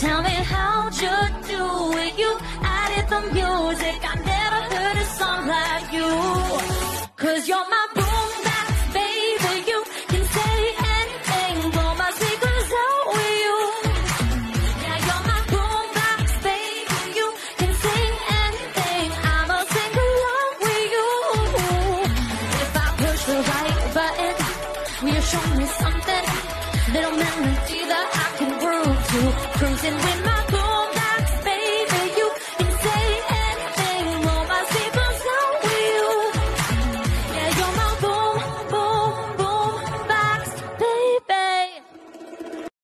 Tell me how'd you do it? You added the music. I never heard a song like you. Cause you're my boombox, baby. You can say anything. Blow my speakers out with you. Yeah, you're my boombox, baby. You can sing anything. I'ma sing along with you. If I push the right button, will you show me something? Little melody cruising with my